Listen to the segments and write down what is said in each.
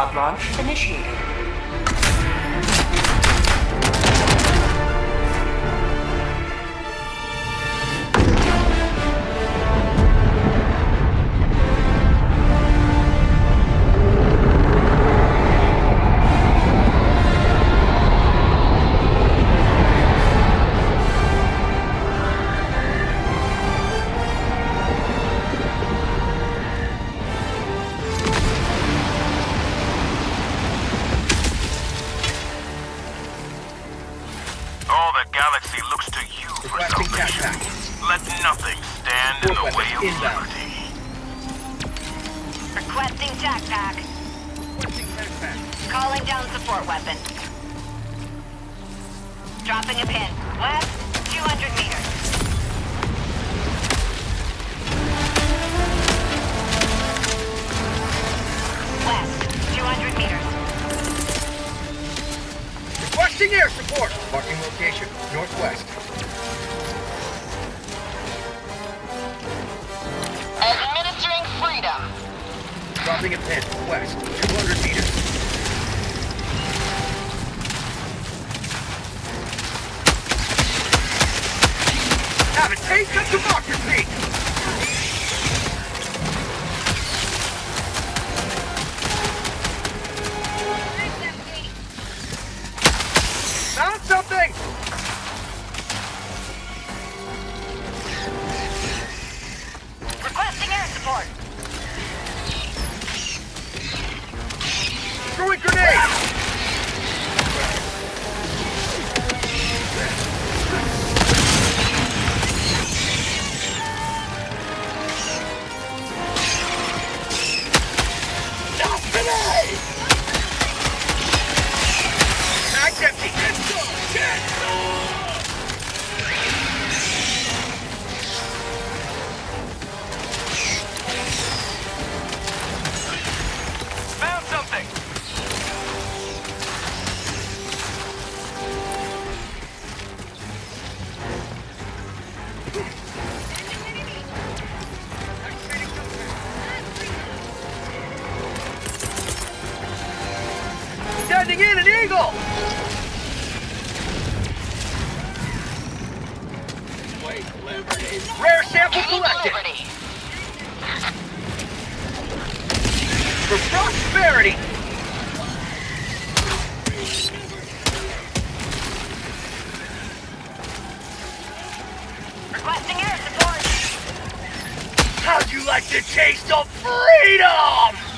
pod launch initiated. sending in an eagle! Rare sample collected. For prosperity! Requesting air support! How'd you like to taste of freedom?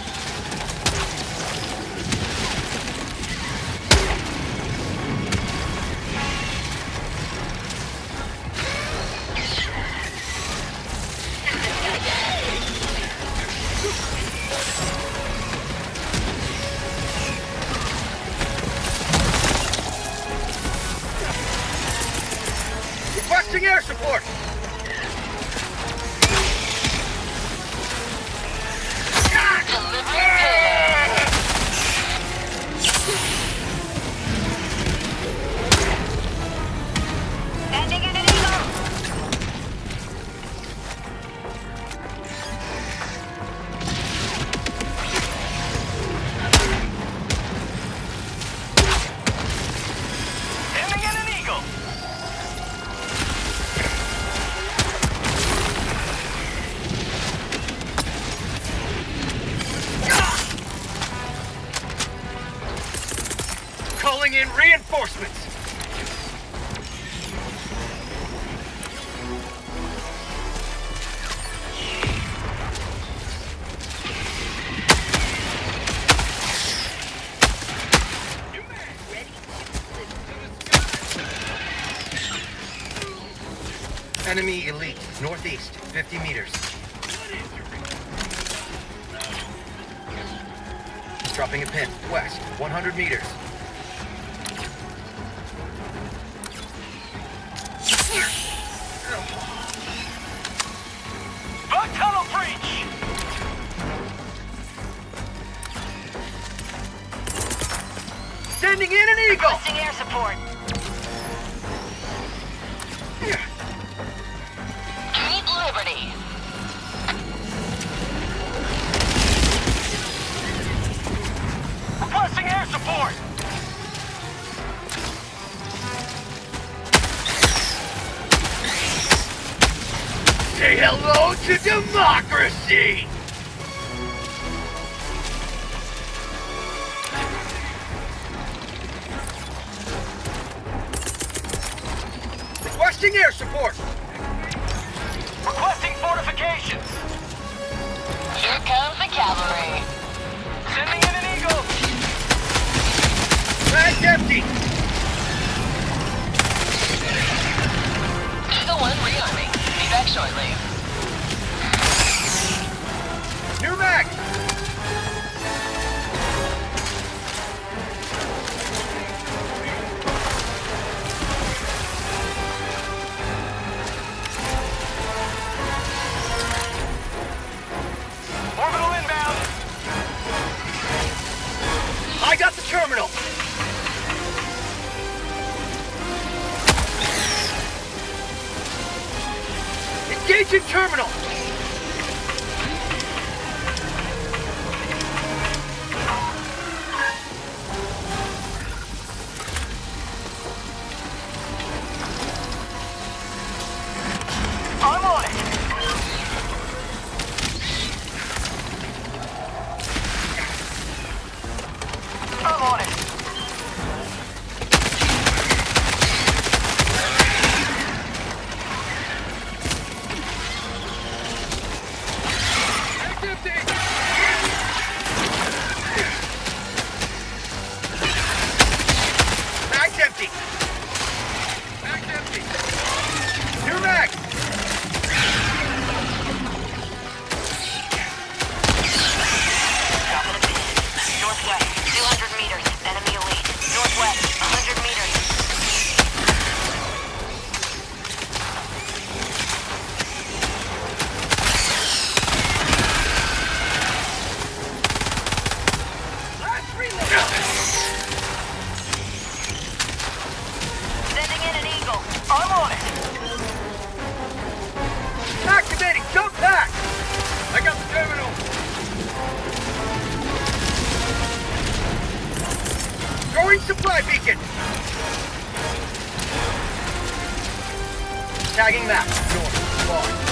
Northeast, 50 meters. Dropping a pin, west, 100 meters. democracy! Agent Terminal! Sending in an Eagle. I'm on it. Activating jump pack! I got the terminal. Supply beacon. Tagging map. North. Log.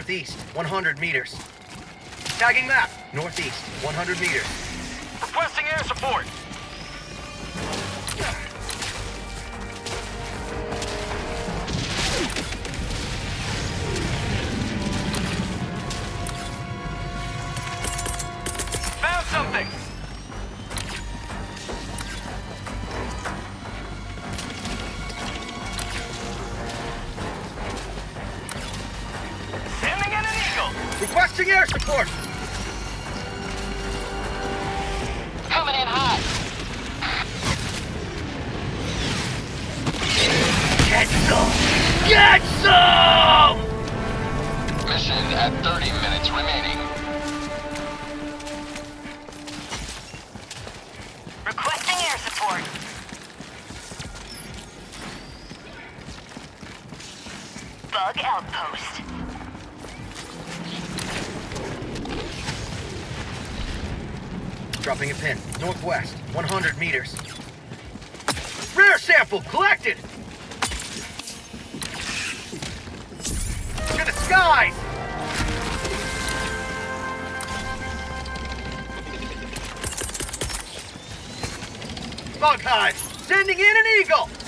Northeast, 100 meters. Tagging map, northeast, 100 meters. Requesting air support. guys! Buckeye, sending in an eagle!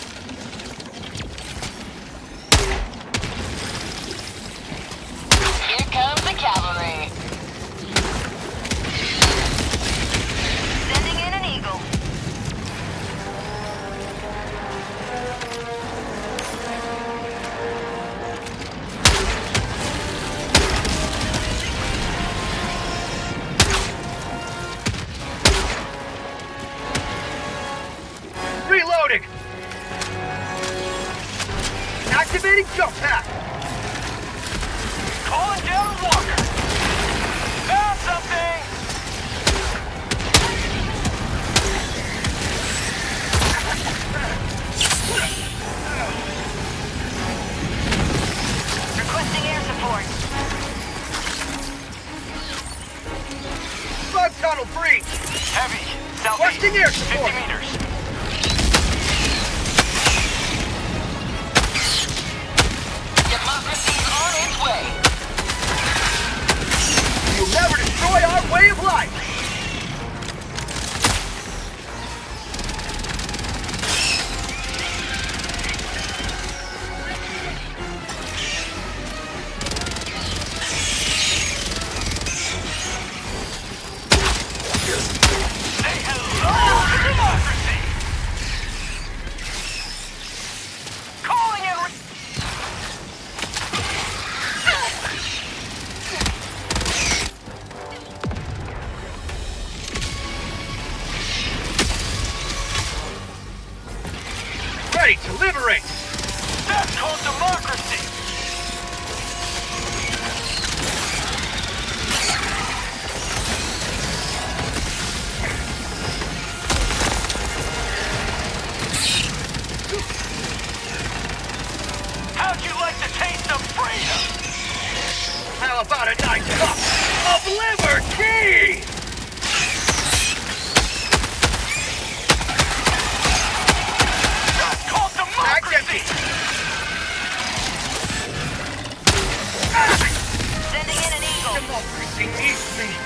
easy.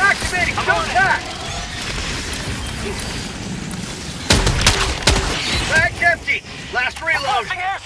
Activating! I'm Don't hack! Bag's empty! Last reload!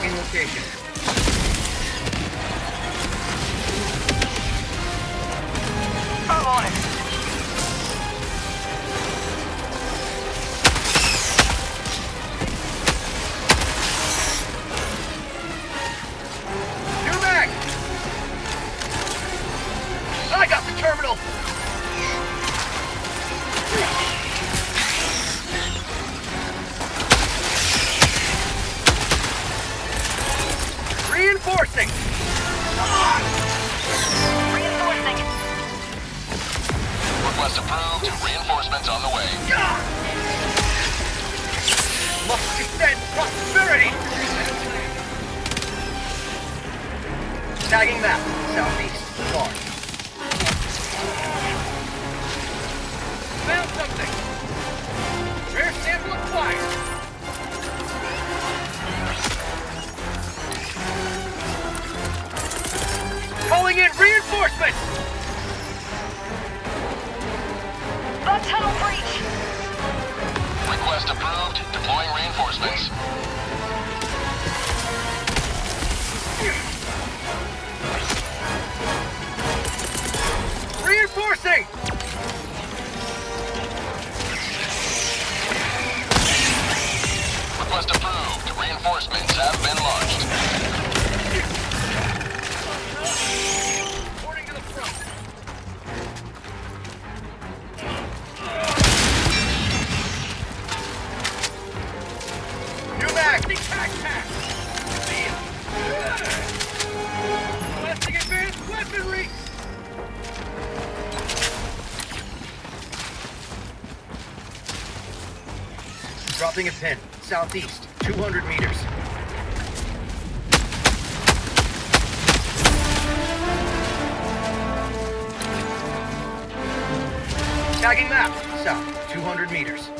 Tracking location. I'm on it. Tunnel breach! Request approved. Deploying reinforcements. Reinforcing! Request approved. Reinforcements have been launched. Building of 10, southeast, 200 meters. Tagging map, south, 200 meters.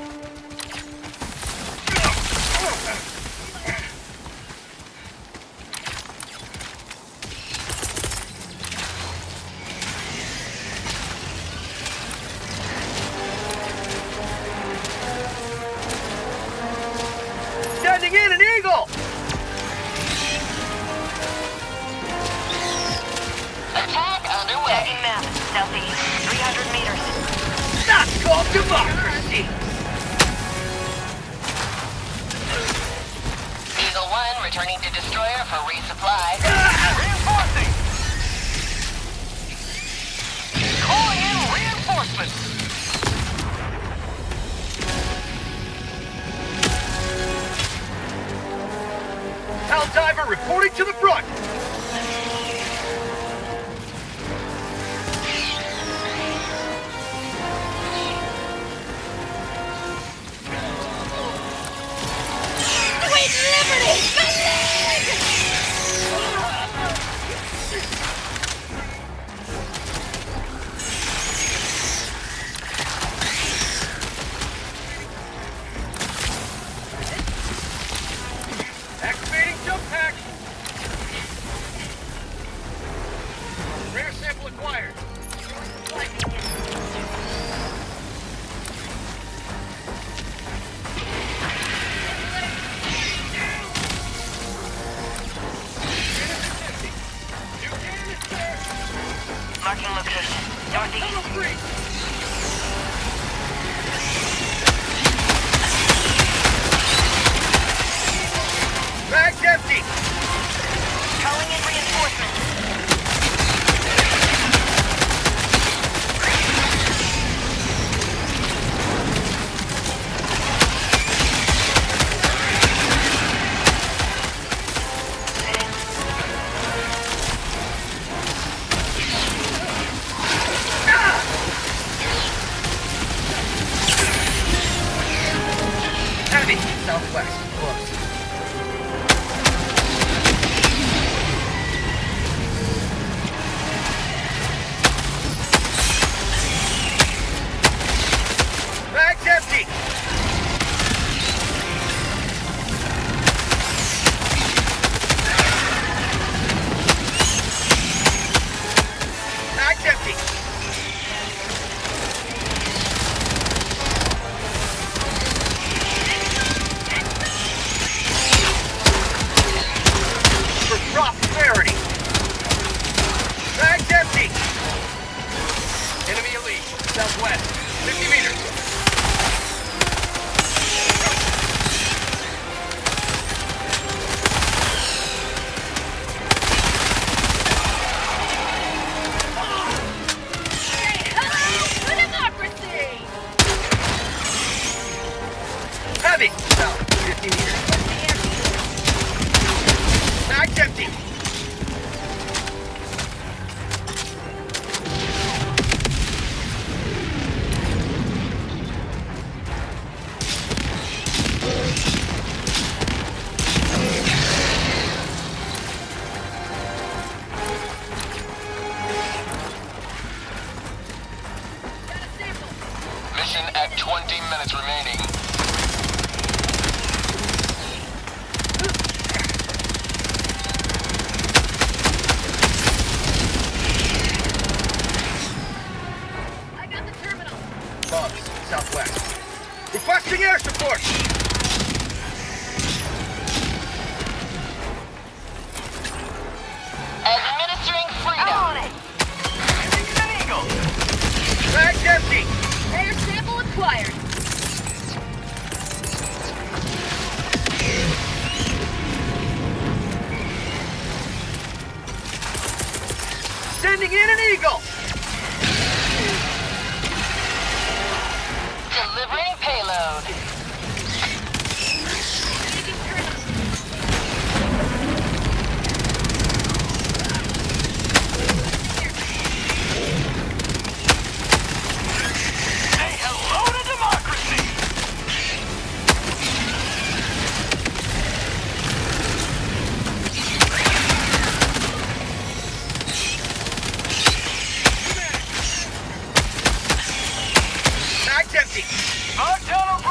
Bag's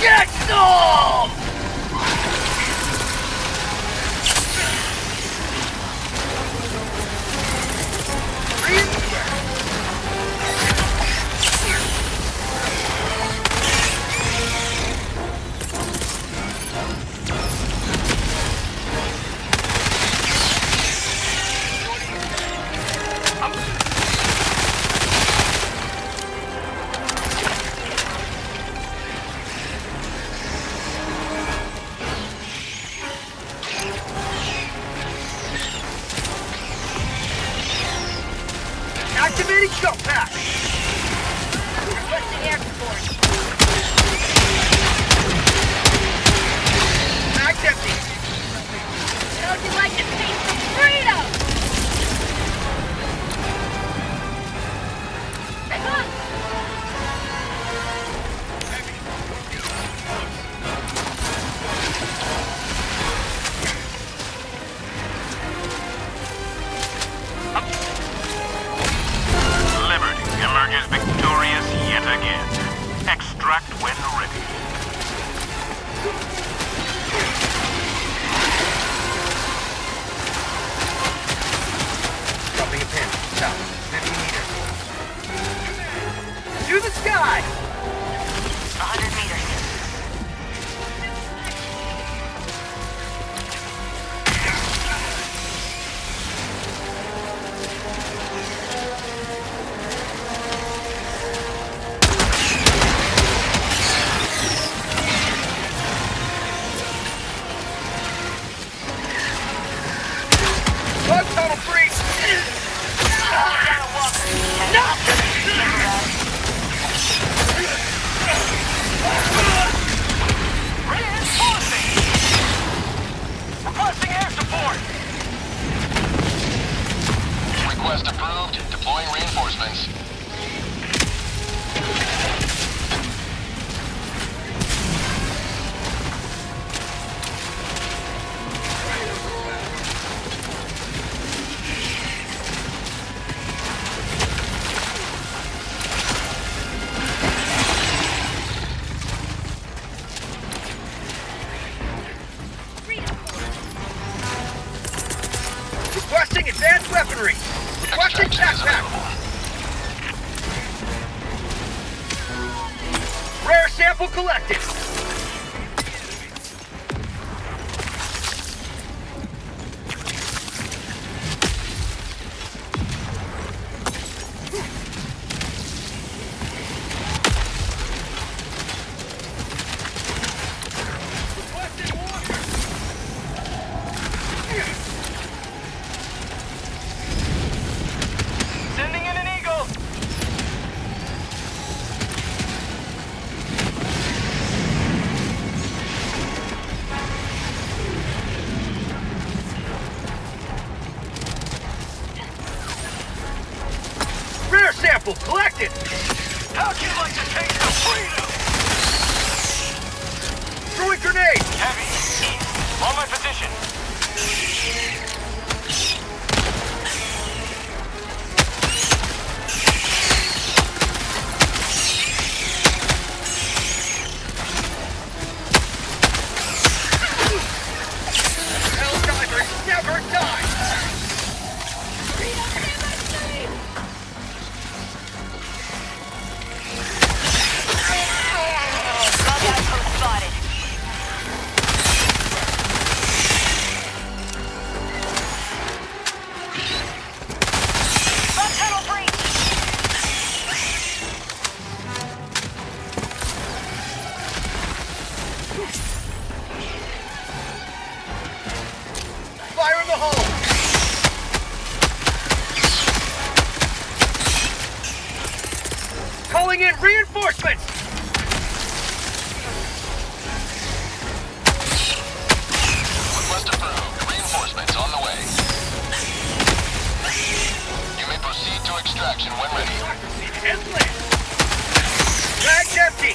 Get some!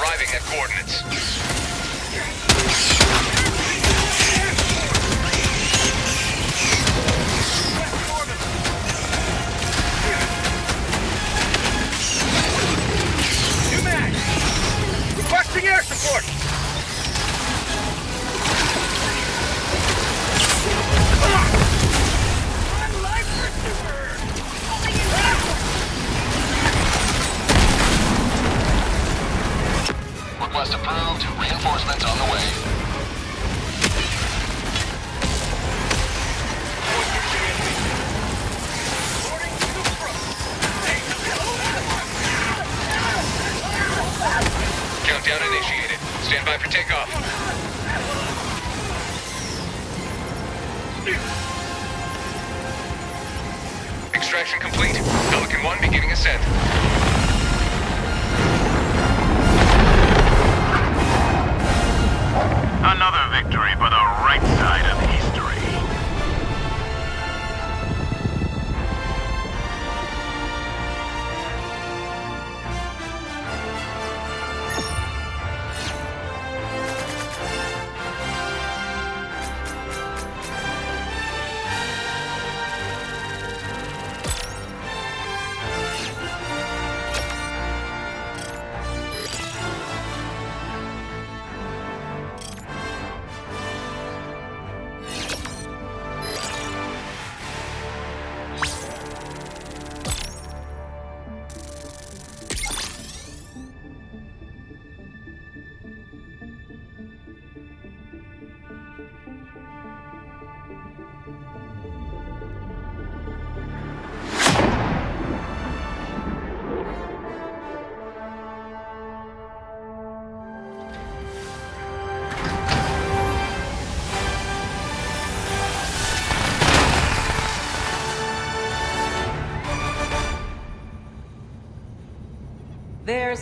arriving at coordinates.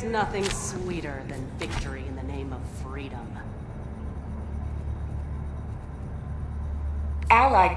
Nothing sweeter than victory in the name of freedom. Allied